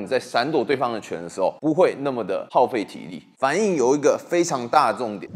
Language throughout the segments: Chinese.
你在闪躲对方的拳的时候，不会那么的耗费体力。反应有一个非常大的重点。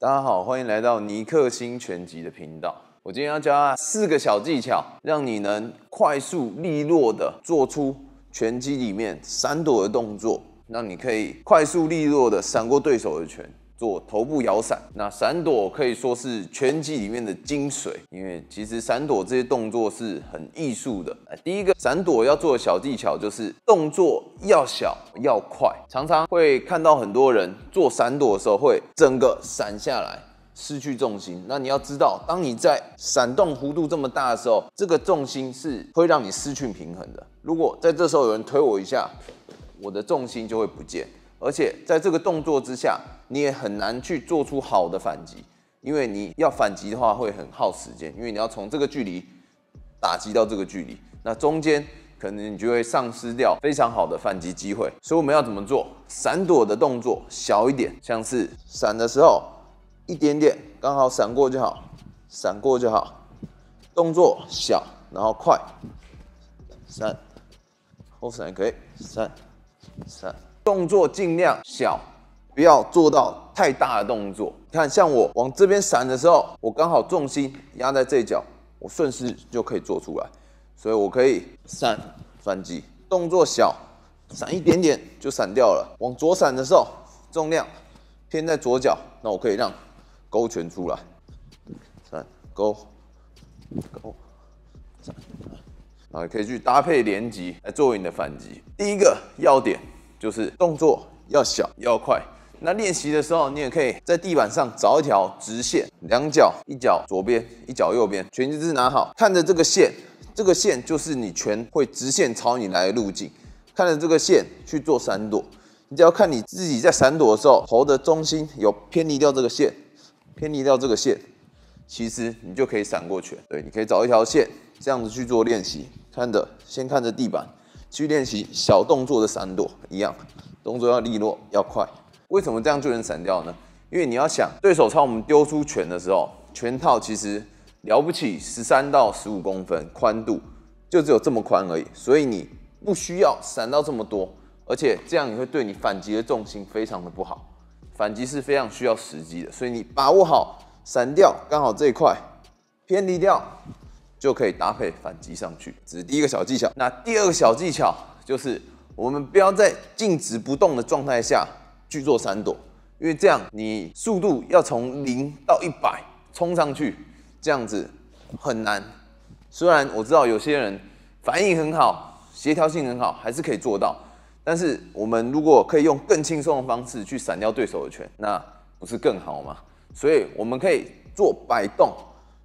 大家好，欢迎来到尼克星拳击的频道。我今天要教大家四个小技巧，让你能快速利落的做出拳击里面闪躲的动作，让你可以快速利落的闪过对手的拳。做头部摇闪，那闪躲可以说是拳击里面的精髓，因为其实闪躲这些动作是很艺术的。第一个闪躲要做的小技巧就是动作要小要快，常常会看到很多人做闪躲的时候会整个闪下来，失去重心。那你要知道，当你在闪动弧度这么大的时候，这个重心是会让你失去平衡的。如果在这时候有人推我一下，我的重心就会不见。而且在这个动作之下，你也很难去做出好的反击，因为你要反击的话会很耗时间，因为你要从这个距离打击到这个距离，那中间可能你就会丧失掉非常好的反击机会。所以我们要怎么做？闪躲的动作小一点，像是闪的时候一点点，刚好闪过就好，闪过就好。动作小，然后快，闪，后闪可以，闪，闪。动作尽量小，不要做到太大的动作。看，像我往这边闪的时候，我刚好重心压在这脚，我顺势就可以做出来。所以我可以闪反击，动作小，闪一点点就闪掉了。往左闪的时候，重量偏在左脚，那我可以让勾拳出来，闪勾勾闪，然后也可以去搭配连击来作为你的反击。第一个要点。就是动作要小要快。那练习的时候，你也可以在地板上找一条直线，两脚一脚左边，一脚右边，拳击姿拿好，看着这个线，这个线就是你拳会直线朝你来的路径。看着这个线去做闪躲，你只要看你自己在闪躲的时候，头的中心有偏离掉这个线，偏离掉这个线，其实你就可以闪过拳。对，你可以找一条线，这样子去做练习。看着，先看着地板。去练习小动作的闪躲，一样动作要利落要快。为什么这样就能闪掉呢？因为你要想，对手朝我们丢出拳的时候，拳套其实了不起十三到十五公分宽度，就只有这么宽而已。所以你不需要闪到这么多，而且这样你会对你反击的重心非常的不好。反击是非常需要时机的，所以你把握好闪掉，刚好这一块偏离掉。就可以搭配反击上去，这是第一个小技巧。那第二个小技巧就是，我们不要在静止不动的状态下去做闪躲，因为这样你速度要从零到一百冲上去，这样子很难。虽然我知道有些人反应很好，协调性很好，还是可以做到。但是我们如果可以用更轻松的方式去闪掉对手的拳，那不是更好吗？所以我们可以做摆动。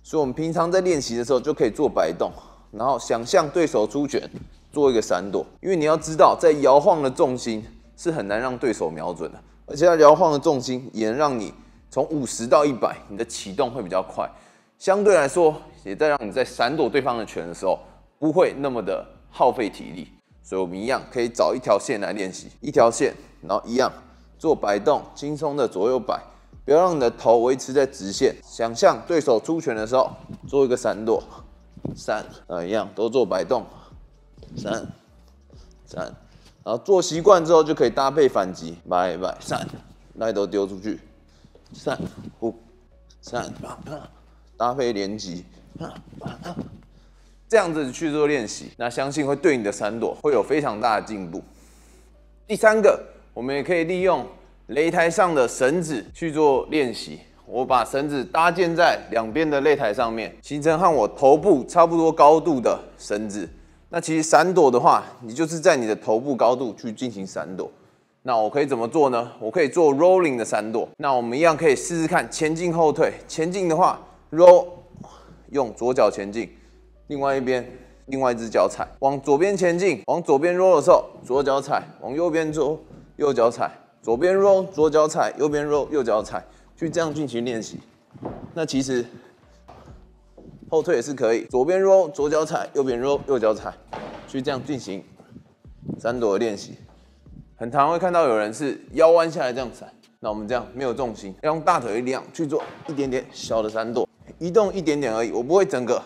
所以，我们平常在练习的时候就可以做摆动，然后想象对手出拳，做一个闪躲。因为你要知道，在摇晃的重心是很难让对手瞄准的，而且它摇晃的重心也能让你从五十到一百，你的启动会比较快，相对来说，也在让你在闪躲对方的拳的时候，不会那么的耗费体力。所以，我们一样可以找一条线来练习，一条线，然后一样做摆动，轻松的左右摆。不要让你的头维持在直线，想象对手出拳的时候做一个闪躲，闪，呃，一样都做摆动，闪，闪，然后做习惯之后就可以搭配反击，摆摆闪，来都丢出去，闪，呼，闪，搭配连击，这样子去做练习，那相信会对你的闪躲会有非常大的进步。第三个，我们也可以利用。擂台上的绳子去做练习，我把绳子搭建在两边的擂台上面，形成和我头部差不多高度的绳子。那其实闪躲的话，你就是在你的头部高度去进行闪躲。那我可以怎么做呢？我可以做 rolling 的闪躲。那我们一样可以试试看前进后退。前进的话，roll 用左脚前进，另外一边另外一只脚踩，往左边前进，往左边 roll 的时候，左脚踩，往右边走，右脚踩。左边 roll 左脚踩，右边 roll 右脚踩，去这样进行练习。那其实后退也是可以，左边 roll 左脚踩，右边 roll 右脚踩，去这样进行闪躲的练习。很常会看到有人是腰弯下来这样闪，那我们这样没有重心，要用大腿力量去做一点点小的闪躲，移动一点点而已，我不会整个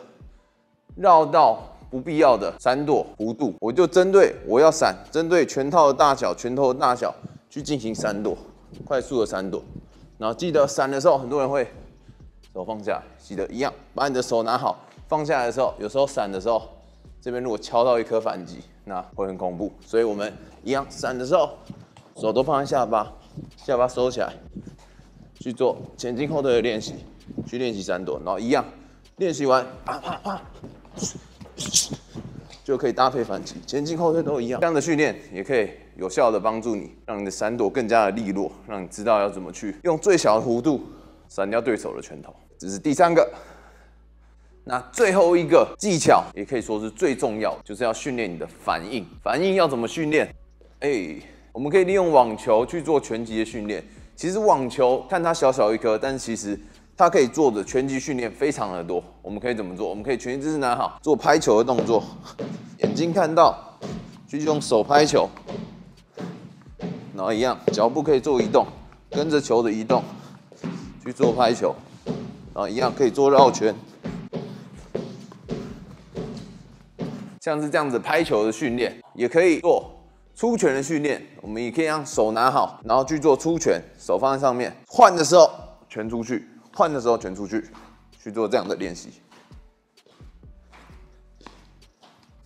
绕到不必要的闪躲弧度，我就针对我要闪，针对拳套的大小、拳头的大小去进行闪躲，快速的闪躲。然后记得闪的时候，很多人会手放下，记得一样，把你的手拿好，放下来的时候，有时候闪的时候，这边如果敲到一颗反击，那会很恐怖。所以我们一样闪的时候，手都放在下巴，下巴收起来，去做前进后退的练习，去练习闪躲，然后一样练习完，啪啪啪，就可以搭配反击，前进后退都一样。这样的训练也可以有效的帮助你，让你的闪躲更加的利落，让你知道要怎么去用最小的弧度闪掉对手的拳头。这是第三个。那最后一个技巧，也可以说是最重要，就是要训练你的反应。反应要怎么训练？哎，我们可以利用网球去做拳击的训练。其实网球看它小小一颗，但是其实它可以做的拳击训练非常的多。我们可以怎么做？我们可以拳击姿势拿好，做拍球的动作，眼睛看到，去用手拍球，然后一样，脚步可以做移动，跟着球的移动去做拍球，然后一样可以做绕圈。像是这样子拍球的训练，也可以做出拳的训练。我们也可以让手拿好，然后去做出拳，手放在上面，换的时候拳出去，换的时候全出去，去做这样的练习。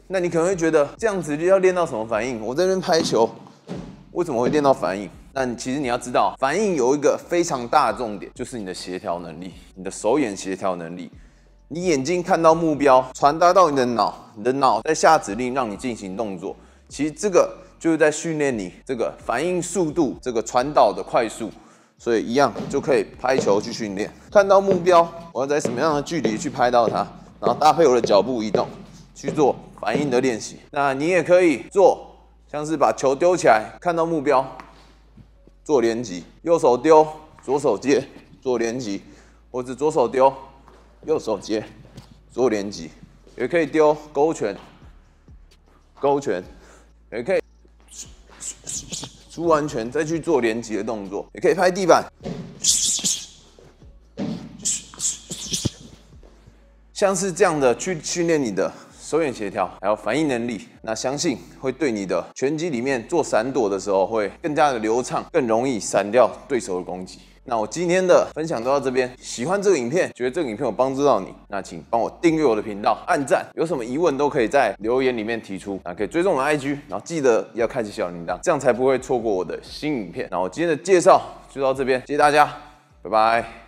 那你可能会觉得这样子就要练到什么反应？我这边拍球为什么会练到反应？那其实你要知道，反应有一个非常大的重点，就是你的协调能力，你的手眼协调能力。你眼睛看到目标，传达到你的脑，你的脑在下指令让你进行动作。其实这个就是在训练你这个反应速度，这个传导的快速。所以一样就可以拍球去训练，看到目标，我要在什么样的距离去拍到它，然后搭配我的脚步移动去做反应的练习。那你也可以做，像是把球丢起来，看到目标做连击，右手丢，左手接做连击，或者左手丢。右手接，做连击，也可以丢勾拳，勾拳，也可以出完全再去做连击的动作，也可以拍地板，像是这样的去训练你的手眼协调，还有反应能力，那相信会对你的拳击里面做闪躲的时候会更加的流畅，更容易闪掉对手的攻击。那我今天的分享都到这边，喜欢这个影片，觉得这个影片有帮助到你，那请帮我订阅我的频道，按赞，有什么疑问都可以在留言里面提出，啊可以追踪我的 IG，然后记得要开启小铃铛，这样才不会错过我的新影片。那我今天的介绍就到这边，谢谢大家，拜拜。